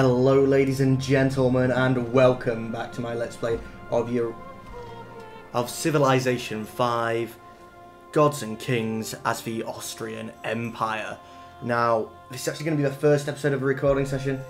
Hello ladies and gentlemen and welcome back to my Let's Play of your of Civilization 5 Gods and Kings as the Austrian Empire. Now, this is actually going to be the first episode of a recording session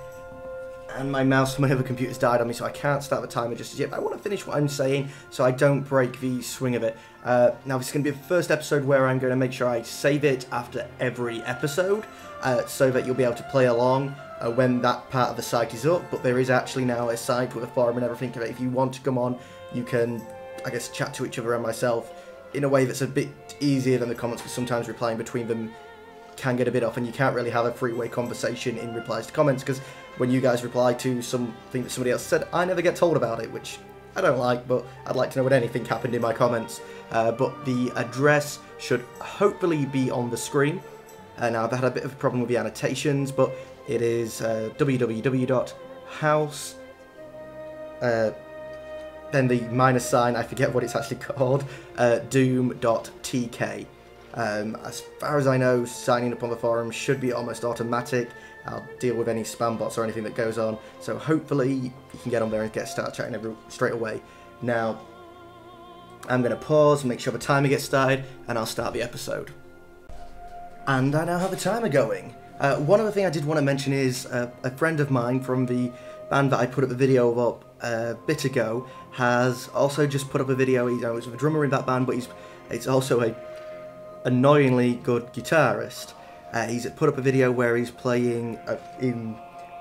and my mouse from my other computer's died on me so I can't start the timer just yet, but I want to finish what I'm saying so I don't break the swing of it. Uh, now, this is going to be the first episode where I'm going to make sure I save it after every episode uh, so that you'll be able to play along uh, when that part of the site is up, but there is actually now a site with a forum and everything. If you want to come on, you can, I guess, chat to each other and myself in a way that's a bit easier than the comments, because sometimes replying between them can get a bit off, and you can't really have a three-way conversation in replies to comments, because when you guys reply to something that somebody else said, I never get told about it, which I don't like, but I'd like to know what anything happened in my comments. Uh, but the address should hopefully be on the screen. Uh, now, I've had a bit of a problem with the annotations, but it is uh, www.house, uh, then the minus sign, I forget what it's actually called, uh, doom.tk. Um, as far as I know, signing up on the forum should be almost automatic. I'll deal with any spam bots or anything that goes on. So hopefully you can get on there and get started chatting every, straight away. Now, I'm going to pause, make sure the timer gets started, and I'll start the episode. And I now have a timer going. Uh, one other thing I did want to mention is uh, a friend of mine from the band that I put up a video of up uh, a bit ago has also just put up a video. You know, he's a drummer in that band, but he's it's also a annoyingly good guitarist. Uh, he's put up a video where he's playing uh, in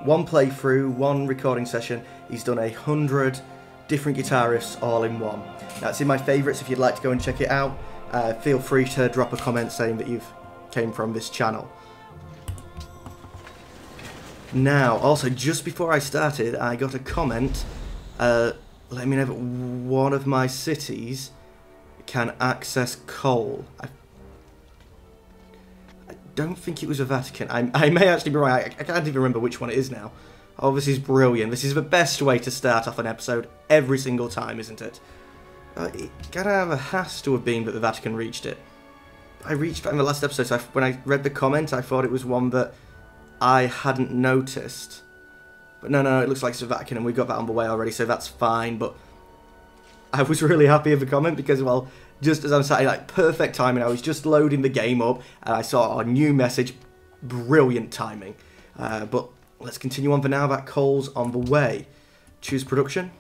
one playthrough, one recording session. He's done a hundred different guitarists all in one. That's in my favourites. If you'd like to go and check it out, uh, feel free to drop a comment saying that you've came from this channel. Now, also, just before I started, I got a comment uh, letting me know that one of my cities can access coal. I, I don't think it was a Vatican. I, I may actually be right. I, I can't even remember which one it is now. Oh, this is brilliant. This is the best way to start off an episode every single time, isn't it? Uh, it gotta have has to have been that the Vatican reached it. I reached that in the last episode, so I, when I read the comment, I thought it was one that I hadn't noticed. But no, no, it looks like Vatican, and we got that on the way already, so that's fine. But I was really happy with the comment because, well, just as I'm saying, like perfect timing. I was just loading the game up, and I saw a new message. Brilliant timing. Uh, but let's continue on for now. That coal's on the way. Choose production.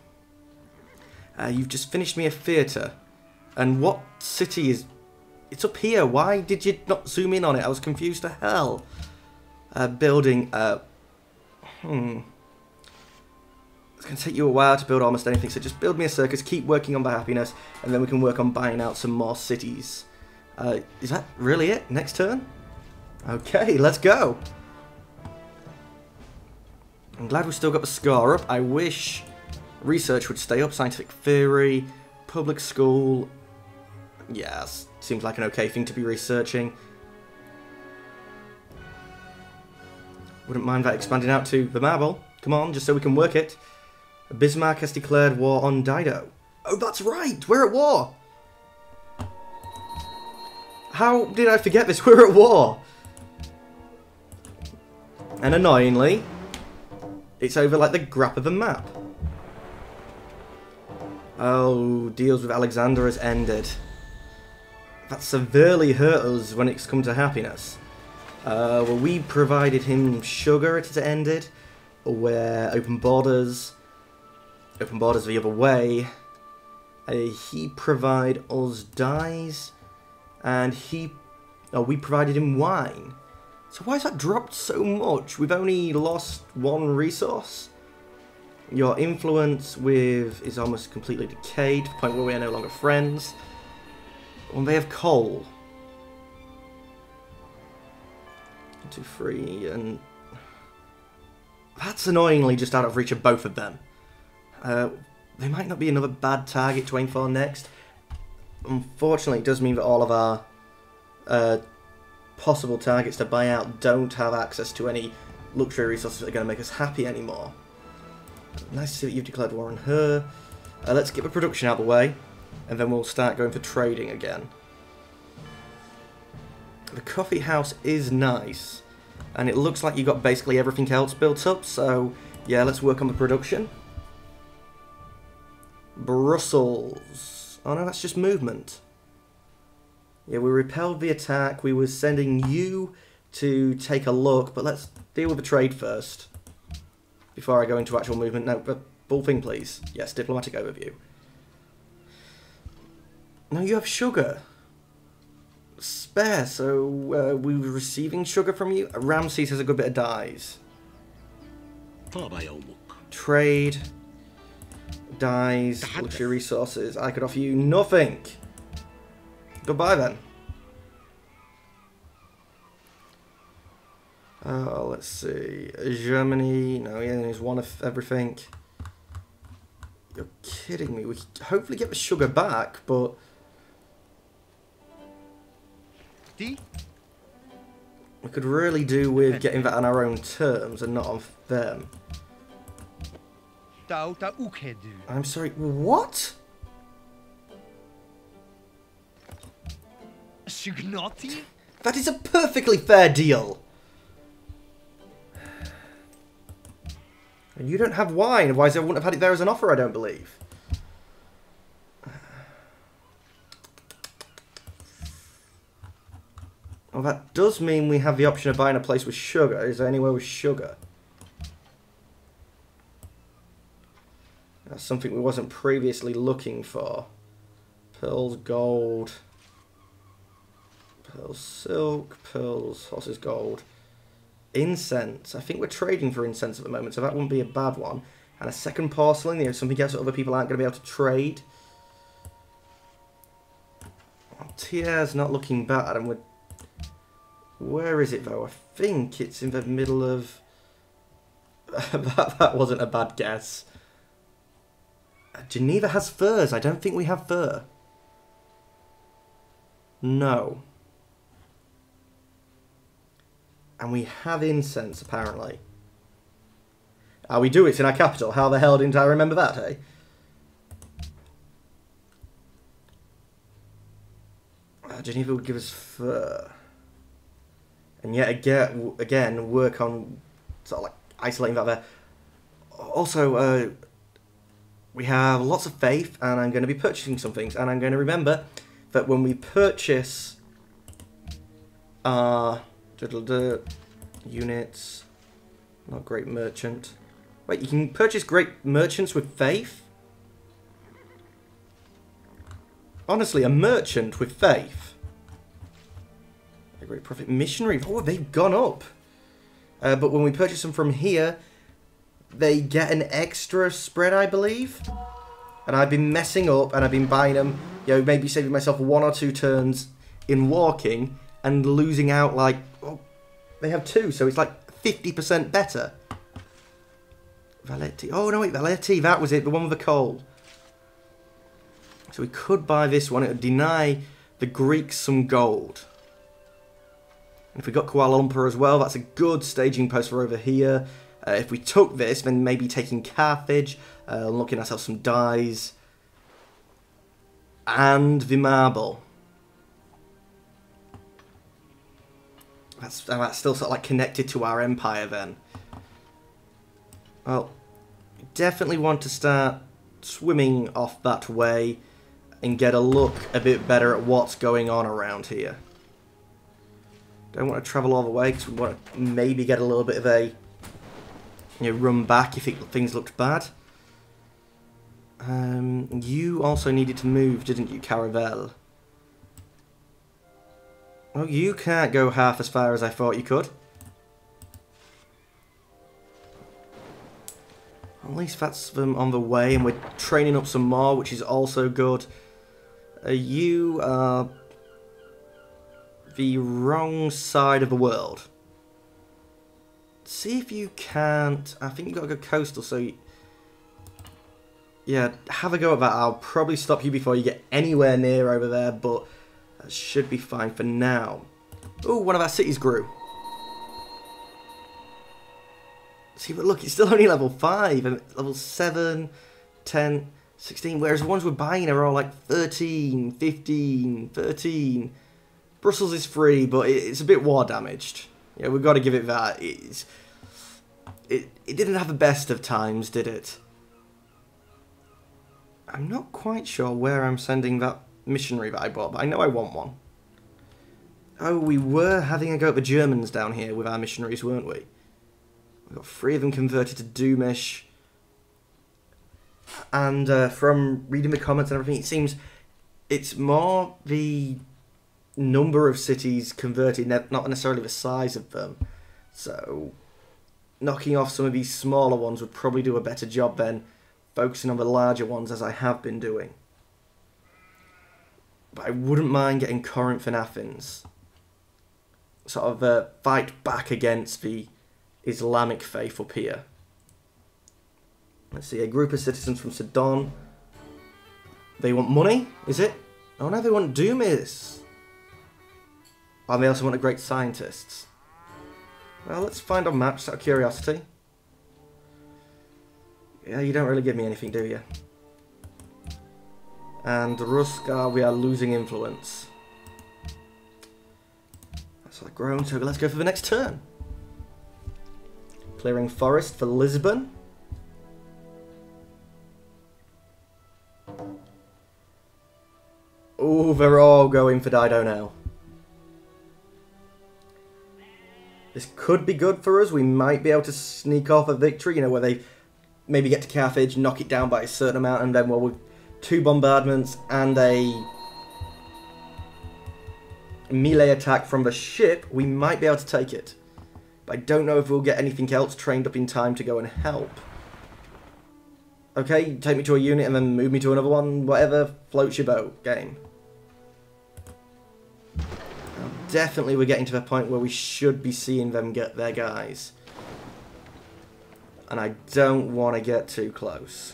Uh, you've just finished me a theatre. And what city is... It's up here. Why did you not zoom in on it? I was confused to hell. Uh, building... Uh, hmm... It's going to take you a while to build almost anything, so just build me a circus, keep working on the happiness, and then we can work on buying out some more cities. Uh, is that really it? Next turn? Okay, let's go. I'm glad we still got the score up. I wish research would stay up. Scientific theory, public school. Yes, seems like an okay thing to be researching. Wouldn't mind that expanding out to the marble. Come on, just so we can work it. Bismarck has declared war on Dido. Oh, that's right! We're at war! How did I forget this? We're at war! And annoyingly, it's over like the grap of a map. Oh, deals with Alexander has ended. That severely hurt us when it's come to happiness. Uh, well, we provided him sugar, it ended. Where open borders, open borders the other way. Uh, he provide us dyes, and he, oh, we provided him wine. So why has that dropped so much? We've only lost one resource. Your influence with is almost completely decayed to the point where we are no longer friends. Well, they have coal. One, two, three, and that's annoyingly just out of reach of both of them. Uh, they might not be another bad target to aim for next. Unfortunately, it does mean that all of our uh, possible targets to buy out don't have access to any luxury resources that are going to make us happy anymore. Nice to see that you've declared war on her. Uh, let's get the production out of the way, and then we'll start going for trading again. The coffee house is nice, and it looks like you got basically everything else built up, so Yeah, let's work on the production. Brussels. Oh no, that's just movement. Yeah, we repelled the attack. We were sending you to take a look, but let's deal with the trade first. Before I go into actual movement. No, but full thing, please. Yes, diplomatic overview. No, you have sugar. Spare, so uh, we were receiving sugar from you? Ramses has a good bit of dyes. Trade. Dyes, luxury resources. I could offer you nothing. Goodbye then. Uh, let's see. Germany. No, yeah, there's one of everything. You're kidding me. We could hopefully get the sugar back, but... We could really do with getting that on our own terms and not on them. I'm sorry, what? That is a perfectly fair deal. And you don't have wine, otherwise I wouldn't have had it there as an offer, I don't believe. That does mean we have the option of buying a place with sugar. Is there anywhere with sugar? That's something we wasn't previously looking for. Pearls, gold. Pearls, silk. Pearls, horses, gold. Incense. I think we're trading for incense at the moment, so that wouldn't be a bad one. And a second porcelain. There's something else that other people aren't going to be able to trade. Tier's not looking bad, and we're... Where is it, though? I think it's in the middle of... that, that wasn't a bad guess. Geneva has furs. I don't think we have fur. No. And we have incense, apparently. Ah, we do it in our capital. How the hell didn't I remember that, eh? Uh, Geneva would give us fur. And yet again, again work on sort of like isolating that there. Also, uh, we have lots of faith and I'm going to be purchasing some things and I'm going to remember that when we purchase our units, not great merchant. Wait, you can purchase great merchants with faith? Honestly, a merchant with faith. Great prophet missionary. Oh, they've gone up. Uh, but when we purchase them from here, they get an extra spread, I believe. And I've been messing up and I've been buying them, you know, maybe saving myself one or two turns in walking and losing out like, oh, they have two, so it's like 50% better. Valetti. Oh, no, wait, Valetti, that was it, the one with the coal. So we could buy this one. It would deny the Greeks some gold. If we got Kuala Lumpur as well, that's a good staging post for over here. Uh, if we took this, then maybe taking Carthage, uh, looking ourselves some dyes, and the marble. That's, that's still sort of like connected to our empire then. Well, definitely want to start swimming off that way and get a look a bit better at what's going on around here. Don't want to travel all the way because we want to maybe get a little bit of a you know, run back if it, things looked bad. Um, you also needed to move, didn't you, Caravel? Well, you can't go half as far as I thought you could. At least that's them on the way, and we're training up some more, which is also good. Uh, you are the wrong side of the world see if you can't... I think you've got to go coastal, so... You, yeah, have a go at that. I'll probably stop you before you get anywhere near over there, but that should be fine for now. Oh, one of our cities grew. See, but look, it's still only level 5, and level 7, 10, 16, whereas the ones we're buying are all like 13, 15, 13. Brussels is free, but it's a bit war damaged. Yeah, we've got to give it that. It's, it, it didn't have the best of times, did it? I'm not quite sure where I'm sending that missionary that I bought, but I know I want one. Oh, we were having a go at the Germans down here with our missionaries, weren't we? We got three of them converted to Doomish. And uh, from reading the comments and everything, it seems it's more the number of cities converted, not necessarily the size of them. So, knocking off some of these smaller ones would probably do a better job than focusing on the larger ones as I have been doing. But I wouldn't mind getting Corinth and Athens. Sort of uh, fight back against the Islamic faith up here. Let's see, a group of citizens from Sidon. They want money, is it? Oh no, they want Doomish. And they also want a great scientists. Well, let's find our maps out of curiosity. Yeah, you don't really give me anything, do you? And Ruska, uh, we are losing influence. That's like grown, so let's go for the next turn. Clearing forest for Lisbon. Oh, they're all going for Dido now. This could be good for us. We might be able to sneak off a victory, you know, where they maybe get to Carthage, knock it down by a certain amount, and then, well, with two bombardments and a melee attack from the ship, we might be able to take it. But I don't know if we'll get anything else trained up in time to go and help. Okay, take me to a unit and then move me to another one, whatever floats your boat, game. Definitely we're getting to the point where we should be seeing them get their guys. And I don't want to get too close.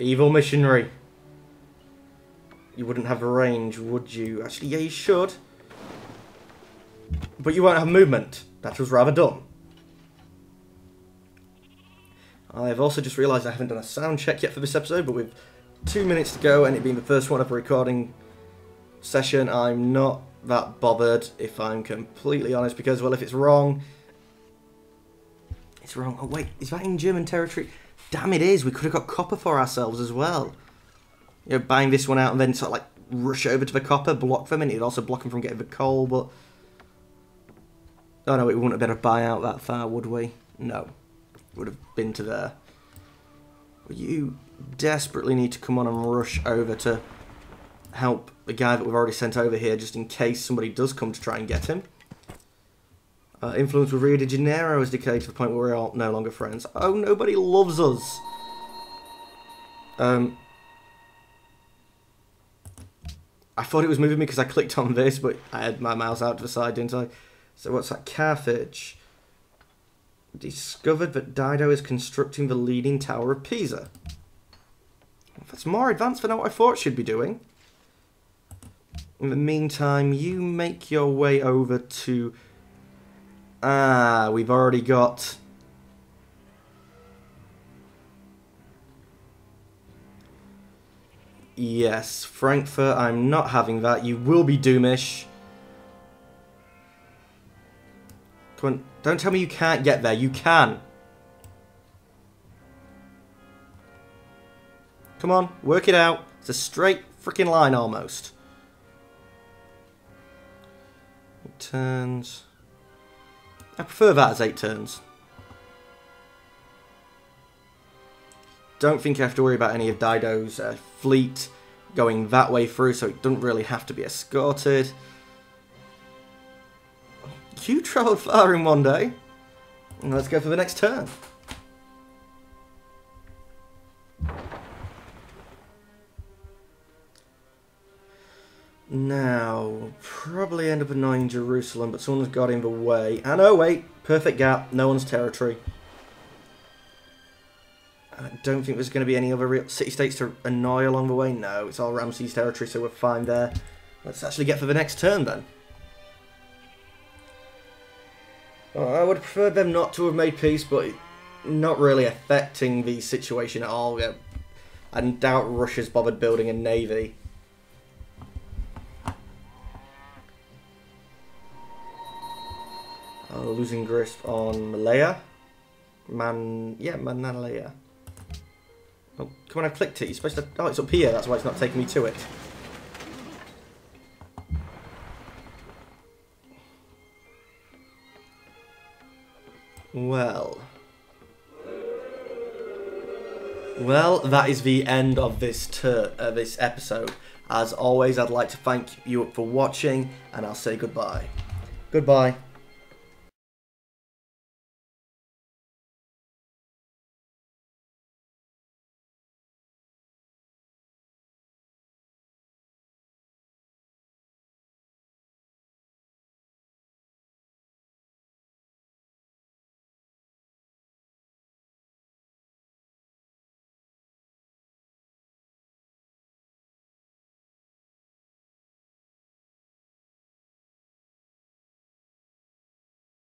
Evil missionary. You wouldn't have a range, would you? Actually, yeah, you should. But you won't have movement. That was rather dumb. I've also just realised I haven't done a sound check yet for this episode, but with two minutes to go and it being the first one of a recording session, I'm not that bothered, if I'm completely honest, because, well, if it's wrong, it's wrong. Oh, wait, is that in German territory? Damn, it is. We could have got copper for ourselves as well. You know, buying this one out and then sort of like rush over to the copper, block them, and it'd also block them from getting the coal, but... Oh no, we wouldn't have been able to buy out that far, would we? No would have been to there. You desperately need to come on and rush over to help the guy that we've already sent over here, just in case somebody does come to try and get him. Uh, influence with Rio de Janeiro has decayed to the point where we're no longer friends. Oh, nobody loves us. Um, I thought it was moving me because I clicked on this, but I had my mouse out to the side, didn't I? So what's that? Carthage discovered that Dido is constructing the leaning tower of Pisa. That's more advanced than what I thought she'd be doing. In the meantime, you make your way over to... Ah, we've already got... Yes, Frankfurt, I'm not having that. You will be Doomish. Come on, don't tell me you can't get there. You can. Come on, work it out. It's a straight freaking line almost. Eight turns. I prefer that as eight turns. Don't think you have to worry about any of Dido's uh, fleet going that way through, so it doesn't really have to be escorted. You travelled far in one day. Let's go for the next turn. Now, probably end up annoying Jerusalem, but someone's got in the way. And oh wait, perfect gap, no one's territory. I don't think there's going to be any other real city-states to annoy along the way. No, it's all Ramses territory, so we're fine there. Let's actually get for the next turn then. I would prefer them not to have made peace, but not really affecting the situation at all. I doubt Russia's bothered building a navy. Oh, losing grip on Malaya. Man, yeah, Manalaya. Oh, come on, I've clicked it. You're supposed to... Oh, it's up here. That's why it's not taking me to it. Well. Well, that is the end of this uh, this episode. As always, I'd like to thank you for watching, and I'll say goodbye. Goodbye.